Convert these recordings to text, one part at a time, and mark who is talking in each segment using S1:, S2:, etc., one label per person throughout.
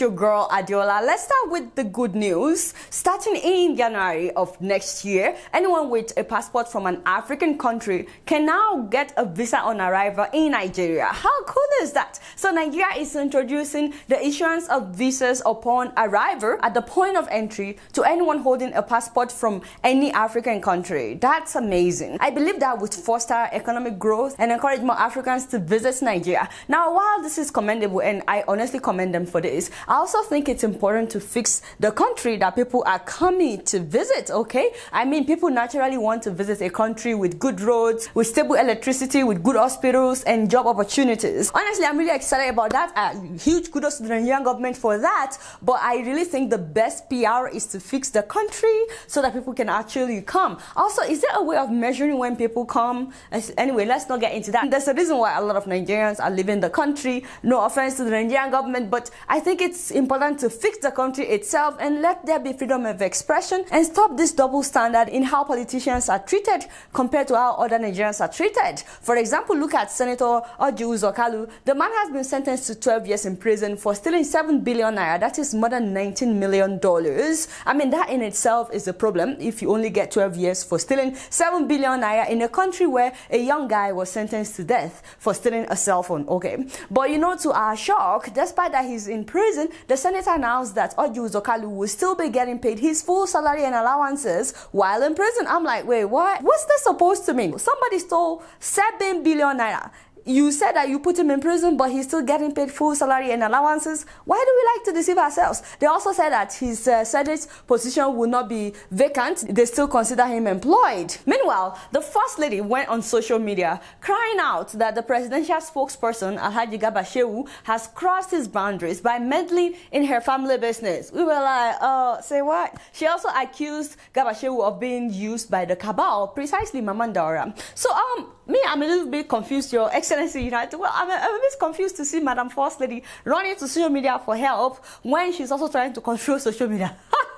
S1: your girl Adeola. Let's start with the good news. Starting in January of next year, anyone with a passport from an African country can now get a visa on arrival in Nigeria. How cool is that? So Nigeria is introducing the issuance of visas upon arrival at the point of entry to anyone holding a passport from any African country. That's amazing. I believe that would foster economic growth and encourage more Africans to visit Nigeria. Now, while this is commendable and I honestly commend them for this, I also think it's important to fix the country that people are coming to visit, okay? I mean, people naturally want to visit a country with good roads, with stable electricity, with good hospitals and job opportunities. Honestly, I'm really excited about that. Uh, huge kudos to the Nigerian government for that. But I really think the best PR is to fix the country so that people can actually come. Also, is there a way of measuring when people come? Anyway, let's not get into that. There's a reason why a lot of Nigerians are leaving the country. No offense to the Nigerian government, but I think it's important to fix the country itself and let there be freedom of expression and stop this double standard in how politicians are treated compared to how other Nigerians are treated. For example, look at Senator Orji Uzor Kalu. The man has been sentenced to 12 years in prison for stealing 7 billion naira. That is more than 19 million dollars. I mean, that in itself is a problem if you only get 12 years for stealing 7 billion naira in a country where a young guy was sentenced to death for stealing a cell phone. Okay. But you know, to our shock, despite that he's in prison, the senator announced that Orji Uzor Kalu will still be getting paid his full salary and allowances while in prison. I'm like, wait, what? What's this supposed to mean? Somebody stole 7 billion naira you said that you put him in prison, but he's still getting paid full salary and allowances. Why do we like to deceive ourselves? They also said that his uh, Senate position will not be vacant. They still consider him employed. Meanwhile, the First Lady went on social media crying out that the presidential spokesperson, Alhaji Garba Shehu, has crossed his boundaries by meddling in her family business. We were like, uh, say what? She also accused Garba Shehu of being used by the cabal, precisely Mamman Daura. So, um, me, I'm a little bit confused, Your Excellency United. Well, I'm a, I'm a bit confused to see Madam First Lady running to social media for help when she's also trying to control social media.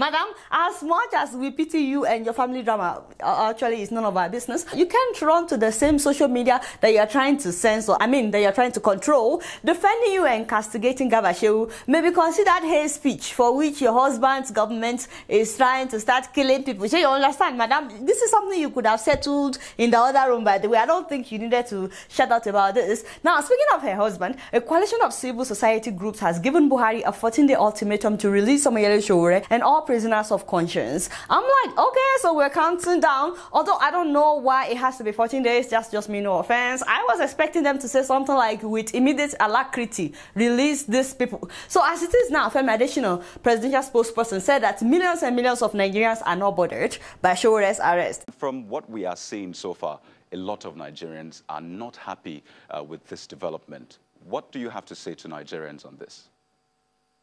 S1: Madam, as much as we pity you and your family drama, uh, actually it's none of our business. You can't run to the same social media that you're trying to censor, I mean, that you're trying to control. Defending you and castigating Garba Shehu may be considered hate speech for which your husband's government is trying to start killing people. So you understand, madam, this is something you could have settled in the other room, by the way. I don't think you needed to shout out about this. Now, speaking of her husband, a coalition of civil society groups has given Buhari a 14-day ultimatum to release Omoyele Sowore and all prisoners of conscience. I'm like, okay, so we're counting down. Although I don't know why it has to be 14 days, just just me, no offense. I was expecting them to say something like, with immediate alacrity, release these people. So as it is now, Femi Adesina, presidential spokesperson, said that millions and millions of Nigerians are not bothered by Sowore's arrest.
S2: From what we are seeing so far, a lot of Nigerians are not happy uh, with this development. What do you have to say to Nigerians on this?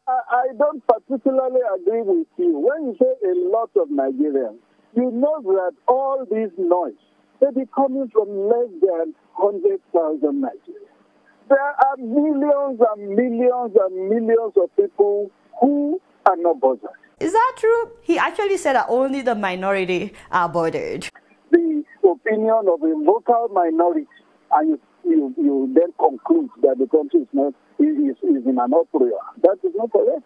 S3: I, I don't particularly agree with you. When you say a lot of Nigerians, you know that all this noise may be coming from less than 100,000 Nigerians. There are millions and millions and millions of people who are not bothered.
S1: Is that true? He actually said that only the minority are bothered.
S3: The opinion of a local minority, and you, you, you then conclude that the country is not is, is in an uproar. That is not correct.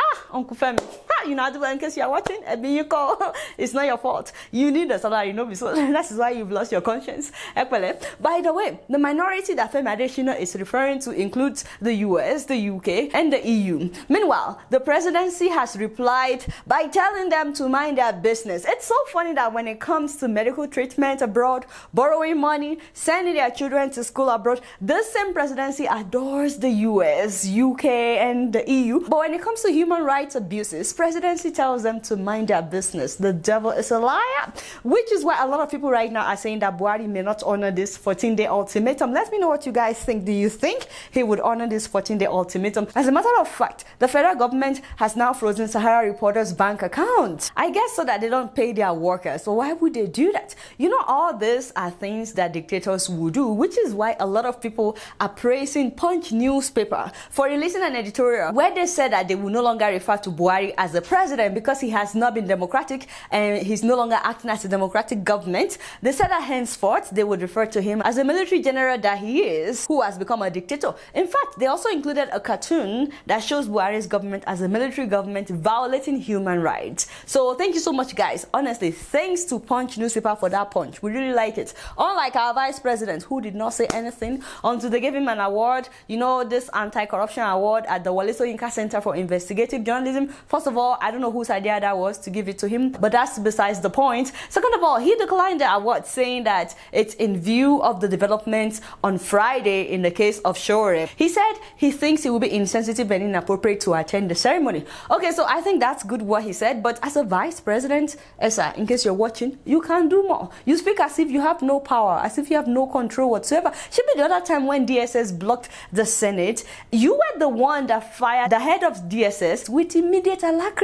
S1: Ah, Uncle Femi. You know, in case you're watching, I you call. It's not your fault. You need a salary, you know, so that's why you've lost your conscience. By the way, the minority that Femi Adesina is referring to includes the US, the UK, and the EU. Meanwhile, the presidency has replied by telling them to mind their business. It's so funny that when it comes to medical treatment abroad, borrowing money, sending their children to school abroad, this same presidency adores the US, UK, and the EU. But when it comes to human rights abuses, presidency tells them to mind their business. The devil is a liar, which is why a lot of people right now are saying that Buhari may not honor this 14-day ultimatum. Let me know what you guys think. Do you think he would honor this 14-day ultimatum? As a matter of fact, the federal government has now frozen Sahara Reporters' bank accounts. I guess so that they don't pay their workers. So why would they do that? You know, all this are things that dictators would do, which is why a lot of people are praising Punch newspaper for releasing an editorial where they said that they will no longer refer to Buhari as a president because he has not been democratic and he's no longer acting as a democratic government. They said that henceforth they would refer to him as a military general that he is, who has become a dictator. In fact, they also included a cartoon that shows Buhari's government as a military government violating human rights. So thank you so much, guys. Honestly, thanks to Punch newspaper for that punch. We really like it. Unlike our vice president, who did not say anything until they gave him an award, you know, this anti-corruption award at the Wole Soyinka Center for Investigative Journalism. First of all, I don't know whose idea that was to give it to him, but that's besides the point. Second of all, he declined the award, saying that it's in view of the developments on Friday in the case of Sowore. He said he thinks it would be insensitive and inappropriate to attend the ceremony. Okay, so I think that's good what he said, but as a vice president, Esa, in case you're watching, you can do more. You speak as if you have no power, as if you have no control whatsoever. Should be the other time when DSS blocked the Senate, you were the one that fired the head of DSS with immediate alacrity.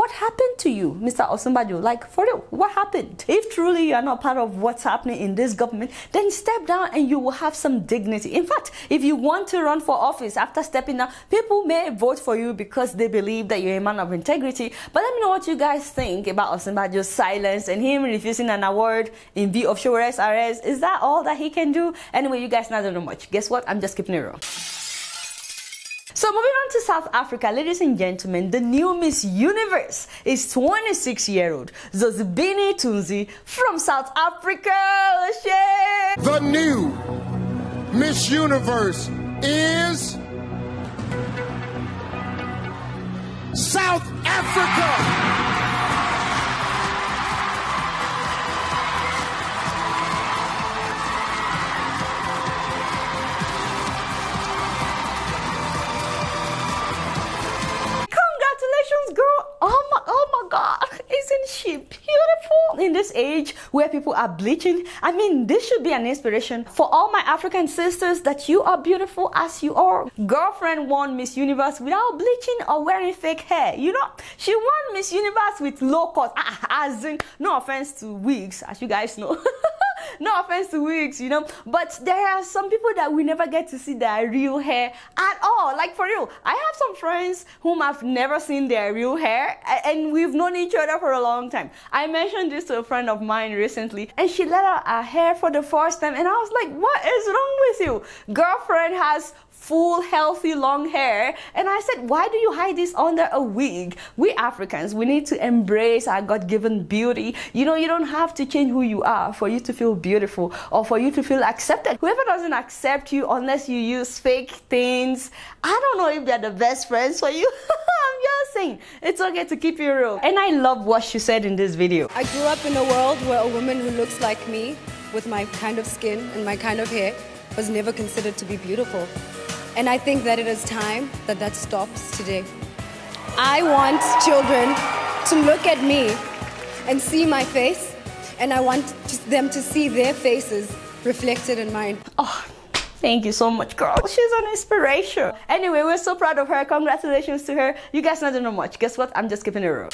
S1: What happened to you, Mr. Osinbajo? Like, for real, what happened? If truly you are not part of what's happening in this government, then step down and you will have some dignity. In fact, if you want to run for office after stepping down, people may vote for you because they believe that you're a man of integrity. But let me know what you guys think about Osinbajo's silence and him refusing an award in view of Sowore's arrest. Is that all that he can do? Anyway, you guys not know much. Guess what? I'm just keeping it real. So moving on to South Africa, ladies and gentlemen, the new Miss Universe is 26-year-old Zozibini Tunzi from South Africa.
S4: The new Miss Universe is South Africa.
S1: Age where people are bleaching? I mean, this should be an inspiration for all my African sisters that you are beautiful as you are. Girlfriend won Miss Universe without bleaching or wearing fake hair. You know, she won Miss Universe with low cut, ah, as in, no offense to wigs, as you guys know. no offense to wigs, you know, but there are some people that we never get to see their real hair at all. Like for real, I have some friends whom I've never seen their real hair, and we've known each other for a long time. I mentioned this to a friend of mine recently, and she let out her hair for the first time, and I was like, "What is wrong with you?" Girlfriend has full, healthy, long hair. And I said, why do you hide this under a wig? We Africans, we need to embrace our God given beauty. You know, you don't have to change who you are for you to feel beautiful or for you to feel accepted. Whoever doesn't accept you unless you use fake things, I don't know if they're the best friends for you. I'm just saying, it's okay to keep you real. And I love what she said in this video.
S5: I grew up in a world where a woman who looks like me with my kind of skin and my kind of hair was never considered to be beautiful. And I think that it is time that that stops today. I want children to look at me and see my face, and I want them to see their faces reflected in mine.
S1: Oh. Thank you so much, girl. She's an inspiration. Anyway, we're so proud of her. Congratulations to her. You guys not know much. Guess what? I'm just keeping it real.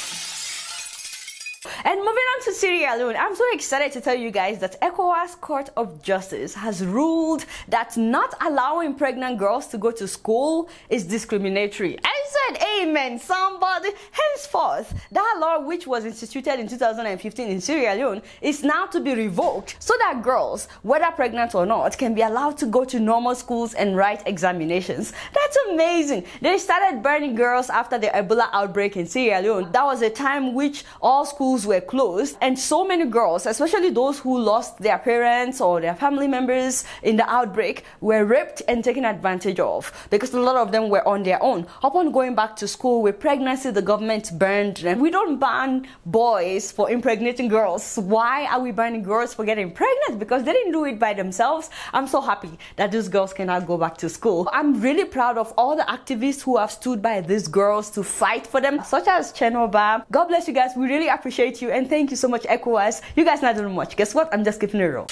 S1: And moving on to Sierra Leone, I'm so excited to tell you guys that ECOWAS Court of Justice has ruled that not allowing pregnant girls to go to school is discriminatory. I said, Amen, somebody. Henceforth, that law, which was instituted in 2015 in Sierra Leone, is now to be revoked so that girls, whether pregnant or not, can be allowed to go to normal schools and write examinations. That's amazing. They started burning girls after the Ebola outbreak in Sierra Leone. That was a time which all schools were closed, and so many girls, especially those who lost their parents or their family members in the outbreak, were raped and taken advantage of because a lot of them were on their own. Upon going back to school with pregnancy, the government burned them. We don't ban boys for impregnating girls. Why are we banning girls for getting pregnant? Because they didn't do it by themselves. I'm so happy that these girls cannot go back to school. I'm really proud of all the activists who have stood by these girls to fight for them, such as Chenoba. God bless you guys. We really appreciate appreciate you and thank you so much, ECOWAS. You guys not doing much. Guess what? I'm just keeping it real.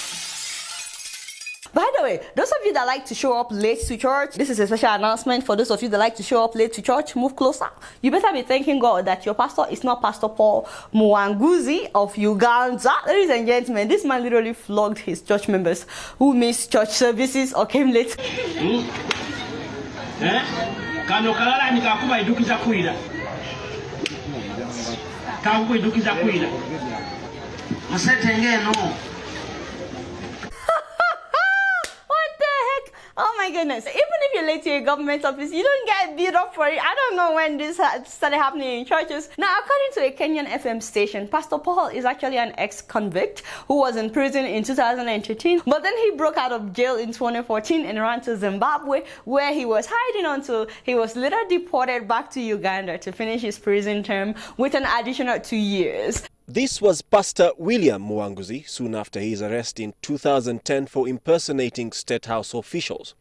S1: By the way, those of you that like to show up late to church, this is a special announcement for those of you that like to show up late to church. Move closer. You better be thanking God that your pastor is not Pastor Paul Mwanguzi of Uganda. Ladies and gentlemen, this man literally flogged his church members who missed church services or came late. Hmm? Eh? Oh my goodness. To your government office, you don't get beat up for it. I don't know when this started happening in churches. Now, according to a Kenyan FM station, Pastor Paul is actually an ex-convict who was in prison in 2013, but then he broke out of jail in 2014 and ran to Zimbabwe, where he was hiding until he was later deported back to Uganda to finish his prison term with an additional two years.
S6: This was Pastor William Mwanguzi soon after his arrest in 2010 for impersonating State House officials.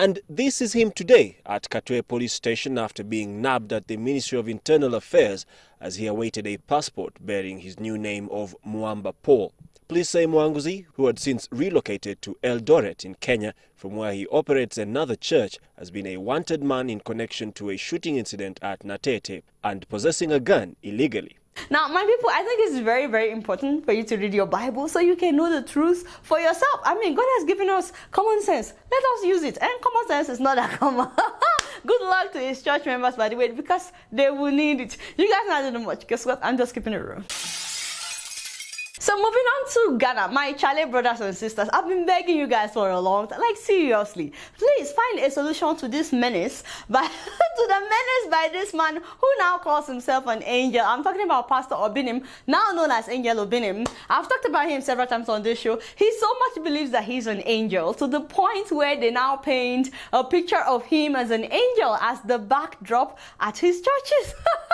S6: And this is him today at Katwe police station after being nabbed at the Ministry of Internal Affairs as he awaited a passport bearing his new name of Muamba Paul. Police say Mwanguzi, who had since relocated to Eldoret in Kenya from where he operates another church, has been a wanted man in connection to a shooting incident at Natete and possessing a gun illegally.
S1: Now, my people, I think it's very, very important for you to read your Bible so you can know the truth for yourself. I mean, God has given us common sense. Let us use it. And common sense is not that common. Good luck to his church members, by the way, because they will need it. You guys not doing much. Guess what? I'm just keeping it real. So moving on to Ghana, my Charlie brothers and sisters, I've been begging you guys for a long time, like seriously, please find a solution to this menace, by, to the menace by this man who now calls himself an angel. I'm talking about Pastor Obinim, now known as Angel Obinim. I've talked about him several times on this show. He so much believes that he's an angel to the point where they now paint a picture of him as an angel as the backdrop at his churches.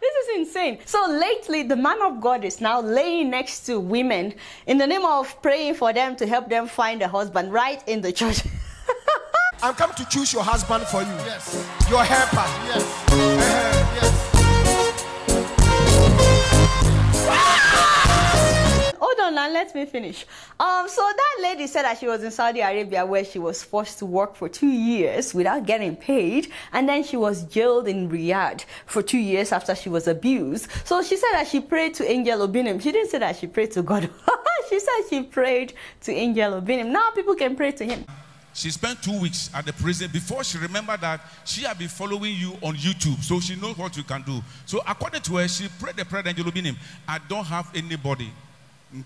S1: This is insane. So lately, the man of God is now laying next to women in the name of praying for them to help them find a husband right in the church.
S4: I'm come to choose your husband for you. Yes. Your helper. Yes.
S1: Uh-huh. yes. Now, let me finish. Um, so that lady said that she was in Saudi Arabia where she was forced to work for two years without getting paid, and then she was jailed in Riyadh for two years after she was abused. So she said that she prayed to Angel Obinim. She didn't say that she prayed to God. she said she prayed to Angel Obinim. Now people can pray to him.
S7: She spent two weeks at the prison before she remembered that she had been following you on YouTube, so she knows what you can do. So according to her, she prayed the prayer Angel Obinim. I don't have anybody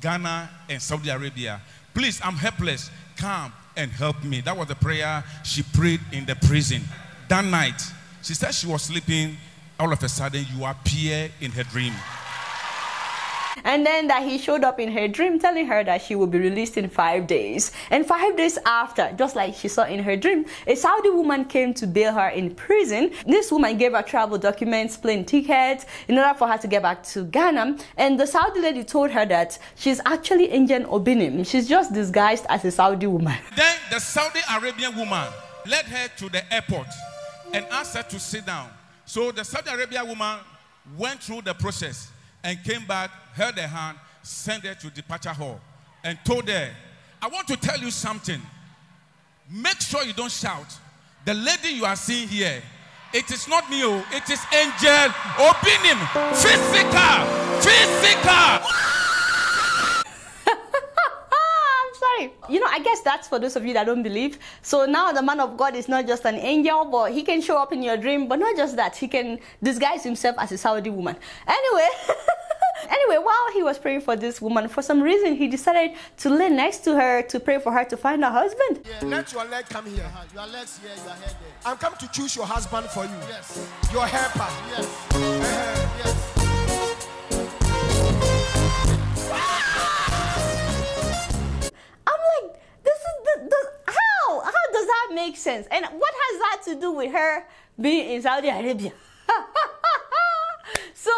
S7: Ghana and Saudi Arabia. Please, I'm helpless. Come and help me. That was the prayer she prayed in the prison. That night, she said she was sleeping. All of a sudden, you appear in her dream.
S1: And then that he showed up in her dream telling her that she will be released in five days. And five days after, just like she saw in her dream, a Saudi woman came to bail her in prison. This woman gave her travel documents, plane tickets, in order for her to get back to Ghana. And the Saudi lady told her that she's actually Angel Obinim. She's just disguised as a Saudi woman.
S7: Then the Saudi Arabian woman led her to the airport and asked her to sit down. So the Saudi Arabia woman went through the process and came back, held her hand, sent her to departure hall, and told her, I want to tell you something. Make sure you don't shout. The lady you are seeing here, it is not me, oh, it is Angel Obinim. Physical, physical.
S1: You know, I guess that's for those of you that don't believe. So now the man of God is not just an angel, but he can show up in your dream. But not just that, he can disguise himself as a Saudi woman. Anyway. anyway, while he was praying for this woman, for some reason he decided to lay next to her to pray for her to find a husband.
S4: Yeah, let your leg come here. Uh-huh. Your legs here, your head there. I'm come to choose your husband for you. Yes. Your helper. Yes. Uh-huh. yes.
S1: Make sense. And what has that to do with her being in Saudi Arabia? so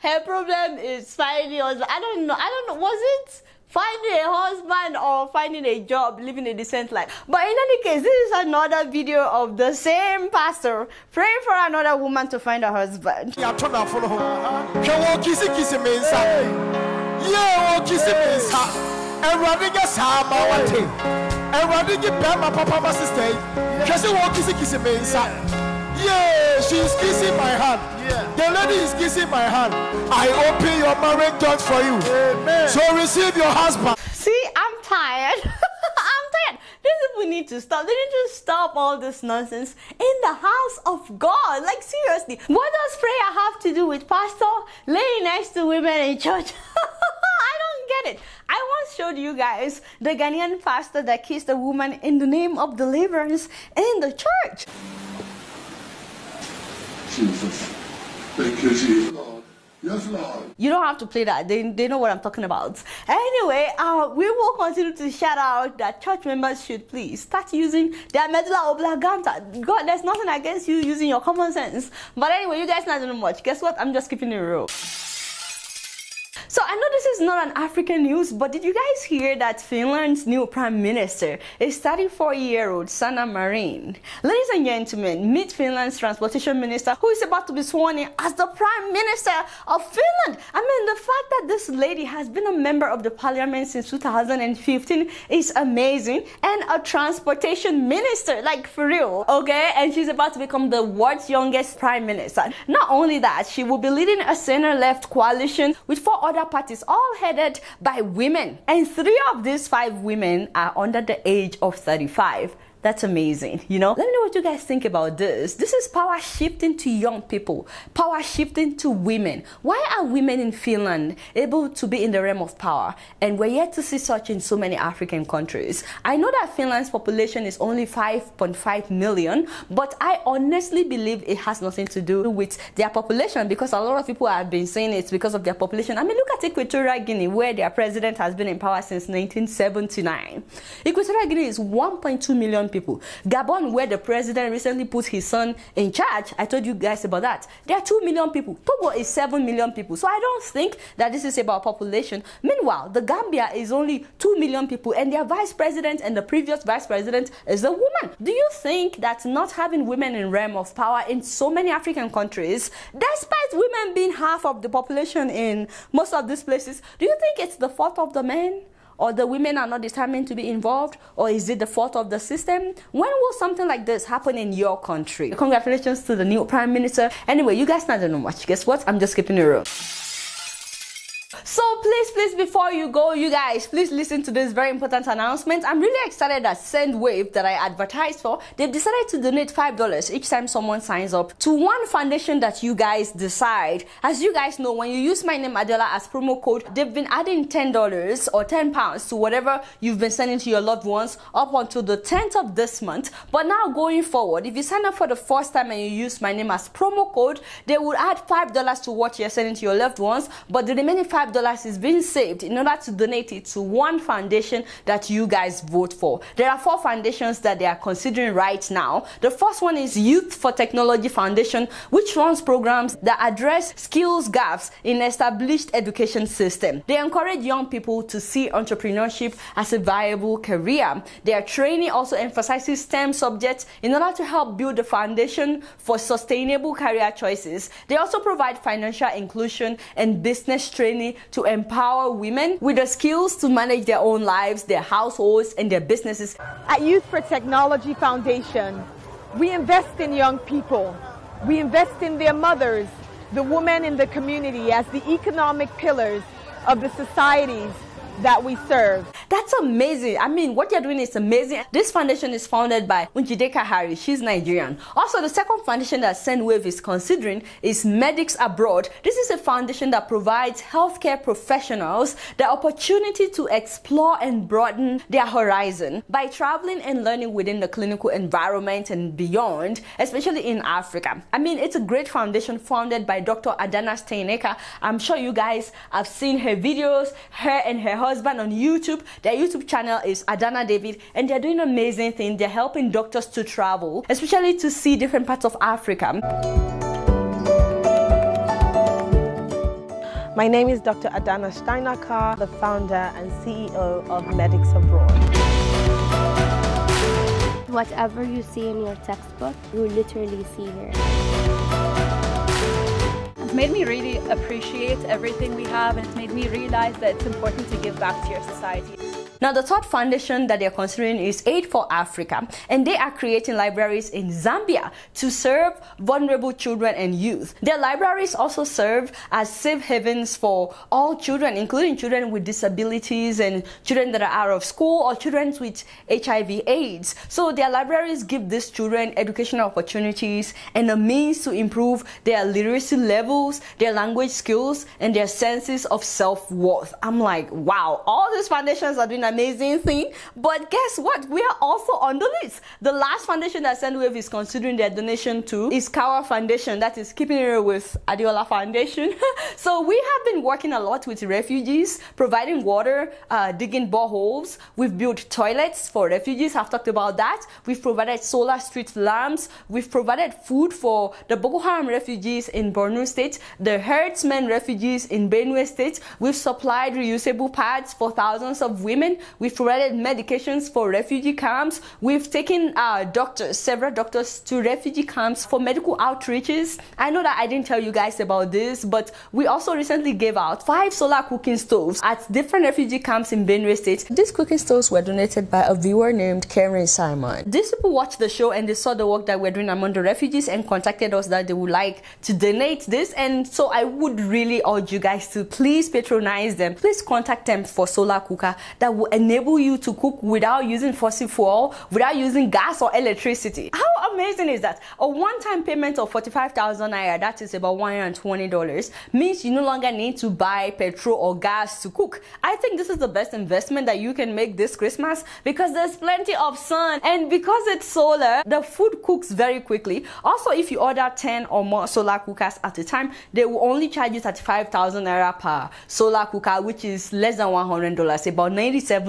S1: her problem is finding husband. I don't know. I don't know. Was it finding a husband or finding a job, living a decent life? But in any case, this is another video of the same pastor praying for another woman to find a husband. Yeah, turn down for kissy kissy
S4: Yeah, kissy awurade gye bɛrima papa ma sista yi. Hwɛ sɛ wɔn kisikisi me nsa. Yeah. She is kissing my hand. The lady is kissing my hand. I open your marriage doors for you. Amen. so receive your husband.
S1: See i'm tired. I'm tired. These people people need to stop. They need to stop all this nonsense in the house of God. Like, seriously, what does prayer have to do with pastor laying next to women in church? I get it. I once showed you guys the Ghanaian pastor that kissed a woman in the name of deliverance in the church.
S8: Jesus. Thank you, Jesus. Yes, Lord.
S1: You don't have to play that. They, they know what I'm talking about. Anyway, uh, we will continue to shout out that church members should please start using their medulla oblongata. God, there's nothing against you using your common sense. But anyway, you guys not doing much. Guess what? I'm just keeping it real. So I know this is not an African news, but did you guys hear that Finland's new prime minister is 34-year-old Sanna Marin? Ladies and gentlemen, meet Finland's transportation minister who is about to be sworn in as the prime minister of Finland. I mean, the fact that this lady has been a member of the parliament since 2015 is amazing. And a transportation minister, like for real, okay? And she's about to become the world's youngest prime minister. Not only that, she will be leading a center-left coalition with four other parties, all headed by women. And three of these five women are under the age of 35. That's amazing. You know, let me know what you guys think about this. This is power shifting to young people, power shifting to women. Why are women in Finland able to be in the realm of power? And we're yet to see such in so many African countries. I know that Finland's population is only 5.5 million, but I honestly believe it has nothing to do with their population because a lot of people have been saying it's because of their population. I mean, look at Equatorial Guinea, where their president has been in power since 1979. Equatorial Guinea is 1.2 million people. Gabon, where the president recently put his son in charge, I told you guys about that. There are 2 million people. Togo is 7 million people. So I don't think that this is about population. Meanwhile, the Gambia is only 2 million people, and their vice president and the previous vice president is a woman. Do you think that not having women in realm of power in so many African countries, despite women being half of the population in most of these places, do you think it's the fault of the men? Or the women are not determined to be involved, or is it the fault of the system? When will something like this happen in your country? Congratulations to the new prime minister. Anyway, you guys not know much. Guess what? I'm just skipping it real. So please, please, before you go, you guys, please listen to this very important announcement. I'm really excited that SendWave that I advertised for, they've decided to donate $5 each time someone signs up to one foundation that you guys decide. As you guys know, when you use my name Adela as promo code, they've been adding $10 or 10 pounds to whatever you've been sending to your loved ones up until the 10th of this month. But now going forward, if you sign up for the first time and you use my name as promo code, they will add $5 to what you're sending to your loved ones, but the remaining $5 is being saved in order to donate it to one foundation that you guys vote for. There are four foundations that they are considering right now. The first one is Youth for Technology Foundation, which runs programs that address skills gaps in established education system. They encourage young people to see entrepreneurship as a viable career. Their training also emphasizes STEM subjects in order to help build the foundation for sustainable career choices. They also provide financial inclusion and business training to empower women with the skills to manage their own lives, their households, and their businesses.
S9: At Youth for Technology Foundation, we invest in young people. We invest in their mothers, the women in the community as the economic pillars of the societies that we serve.
S1: That's amazing. I mean, what you're doing is amazing. This foundation is founded by Njideka Harry. She's Nigerian. Also, the second foundation that SendWave is considering is Medics Abroad. This is a foundation that provides healthcare professionals the opportunity to explore and broaden their horizon by traveling and learning within the clinical environment and beyond, especially in Africa. I mean, it's a great foundation founded by Dr. Adanna Steinacker. I'm sure you guys have seen her videos, her and her husband on YouTube. Their YouTube channel is Adana David, and they're doing amazing things. They're helping doctors to travel, especially to see different parts of Africa.
S9: My name is Dr. Adanna Steinacker, the founder and CEO of Medics Abroad.
S10: Whatever you see in your textbook, you literally see here.
S11: It's made me really appreciate everything we have and it's made me realize that it's important to give back to your society.
S1: Now, the third foundation that they're considering is Aid for Africa, and they are creating libraries in Zambia to serve vulnerable children and youth. Their libraries also serve as safe havens for all children, including children with disabilities and children that are out of school or children with HIV AIDS. So their libraries give these children educational opportunities and a means to improve their literacy levels, their language skills, and their senses of self-worth. I'm like, wow, all these foundations are doing amazing thing. But guess what? We are also on the list. The last foundation that Sendwave is considering their donation to is Kiwa Foundation. That is keeping it with Adeola Foundation. so we have been working a lot with refugees, providing water, uh, digging boreholes. We've built toilets for refugees. I've talked about that. We've provided solar street lamps. We've provided food for the Boko Haram refugees in Borno State, the herdsmen refugees in Benue State. We've supplied reusable pads for thousands of women. We've provided medications for refugee camps. We've taken uh, doctors, several doctors to refugee camps for medical outreaches. I know that I didn't tell you guys about this, but we also recently gave out five solar cooking stoves at different refugee camps in Benue State. These cooking stoves were donated by a viewer named Karen Simon. These people watched the show and they saw the work that we're doing among the refugees and contacted us that they would like to donate this. And so I would really urge you guys to please patronize them. Please contact them for solar cooker that will enable you to cook without using fossil fuel, without using gas or electricity. How amazing is that? A one-time payment of 45,000 naira, that is about $120, means you no longer need to buy petrol or gas to cook. I think this is the best investment that you can make this Christmas because there's plenty of sun and because it's solar, the food cooks very quickly. Also, if you order 10 or more solar cookers at a time, they will only charge you 35,000 naira per solar cooker, which is less than $100, about $97.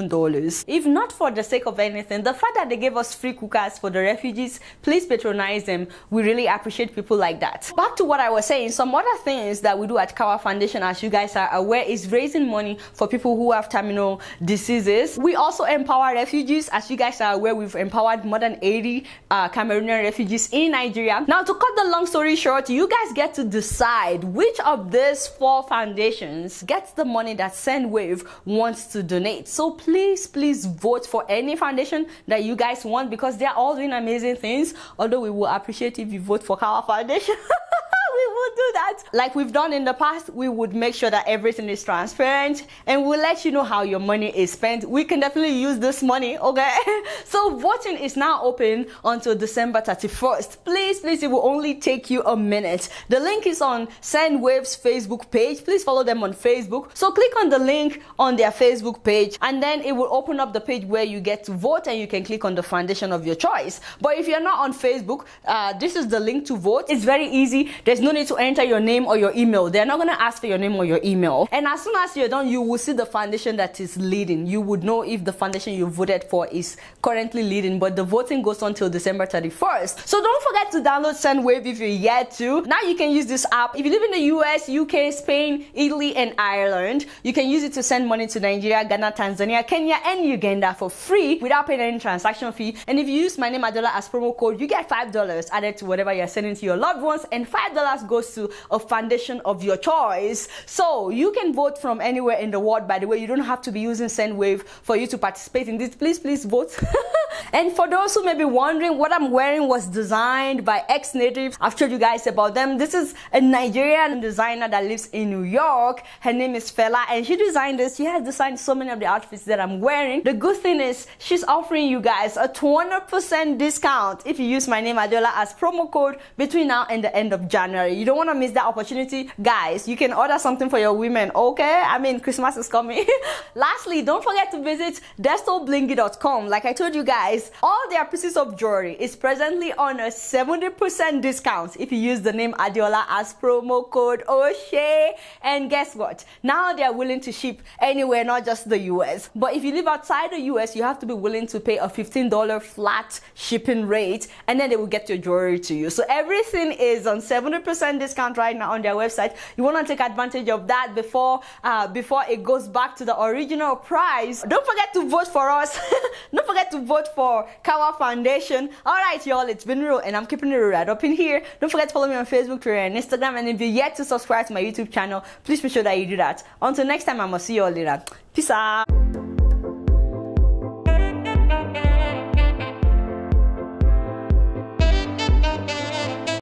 S1: If not for the sake of anything, the fact that they gave us free cookers for the refugees, please patronize them. We really appreciate people like that. Back to what I was saying, some other things that we do at Kiwa Foundation, as you guys are aware, is raising money for people who have terminal diseases. We also empower refugees. As you guys are aware, we've empowered more than 80 uh, Cameroonian refugees in Nigeria. Now, to cut the long story short, you guys get to decide which of these four foundations gets the money that Sendwave wants to donate. So please, please vote for any foundation that you guys want because they're all doing amazing things. Although we will appreciate if you vote for Kiwa Foundation. we would do that. Like we've done in the past, we would make sure that everything is transparent and we'll let you know how your money is spent. We can definitely use this money, okay? so voting is now open until December 31st. Please, please, it will only take you a minute. The link is on Sendwave's Facebook page. Please follow them on Facebook. So click on the link on their Facebook page and then it will open up the page where you get to vote and you can click on the foundation of your choice. But if you're not on Facebook, uh, this is the link to vote. It's very easy. There's no need to enter your name or your email. They're not going to ask for your name or your email. And as soon as you're done, you will see the foundation that is leading. You would know if the foundation you voted for is currently leading, but the voting goes on December 31st. So don't forget to download Sendwave if you're yet to. Now you can use this app. If you live in the US, UK, Spain, Italy, and Ireland, you can use it to send money to Nigeria, Ghana, Tanzania, Kenya, and Uganda for free without paying any transaction fee. And if you use my name Adeola as promo code, you get $5 added to whatever you're sending to your loved ones, and $5 goes to a foundation of your choice. So you can vote from anywhere in the world, by the way. You don't have to be using Sendwave for you to participate in this. Please, please vote. and for those who may be wondering, what I'm wearing was designed by Exnative. I've told you guys about them. This is a Nigerian designer that lives in New York. Her name is Fela, and she designed this. She has designed so many of the outfits that I'm wearing. The good thing is, she's offering you guys a 200% discount if you use my name Adeola as promo code between now and the end of January. You don't want to miss that opportunity. Guys, you can order something for your women, okay? I mean, Christmas is coming. Lastly, don't forget to visit destolblingy.com. Like I told you guys, all their pieces of jewelry is presently on a 70% discount if you use the name Adeola as promo code O'Shea. And guess what? Now they're willing to ship anywhere, not just the US. But if you live outside the US, you have to be willing to pay a $15 flat shipping rate and then they will get your jewelry to you. So everything is on 70% discount right now on their website. You want to take advantage of that before uh, before it goes back to the original price. Don't forget to vote for us. Don't forget to vote for Kiwa Foundation. All right, y'all, it's been real, and I'm keeping it right up in here. Don't forget to follow me on Facebook, Twitter, and Instagram. And if you're yet to subscribe to my YouTube channel, please be sure that you do that. Until next time, I'm gonna see you all later. Peace out.